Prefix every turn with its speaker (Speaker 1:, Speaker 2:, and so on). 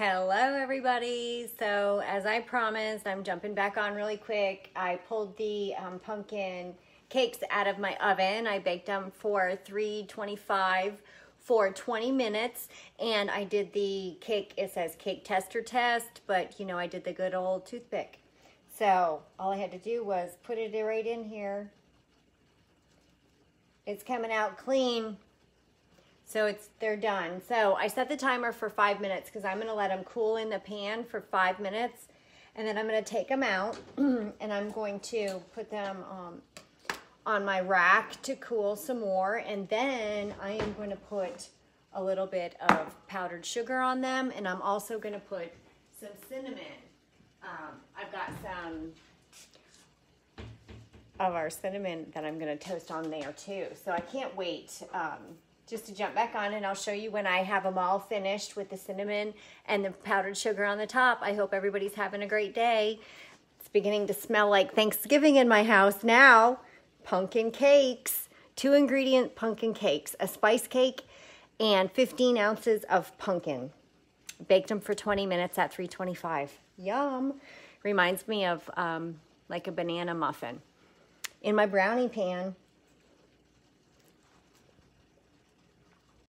Speaker 1: Hello, everybody. So, as I promised, I'm jumping back on really quick. I pulled the um, pumpkin cakes out of my oven. I baked them for 325 for 20 minutes, and I did the cake. It says cake tester test, but you know, I did the good old toothpick. So, all I had to do was put it right in here. It's coming out clean. So it's they're done. So I set the timer for five minutes because I'm going to let them cool in the pan for five minutes. And then I'm going to take them out and I'm going to put them um, on my rack to cool some more. And then I am going to put a little bit of powdered sugar on them. And I'm also going to put some cinnamon. Um, I've got some of our cinnamon that I'm going to toast on there too. So I can't wait. Um, just to jump back on and I'll show you when I have them all finished with the cinnamon and the powdered sugar on the top. I hope everybody's having a great day. It's beginning to smell like Thanksgiving in my house now. Pumpkin cakes, two ingredient pumpkin cakes, a spice cake and 15 ounces of pumpkin. Baked them for 20 minutes at 325. Yum. Reminds me of um, like a banana muffin. In my brownie pan,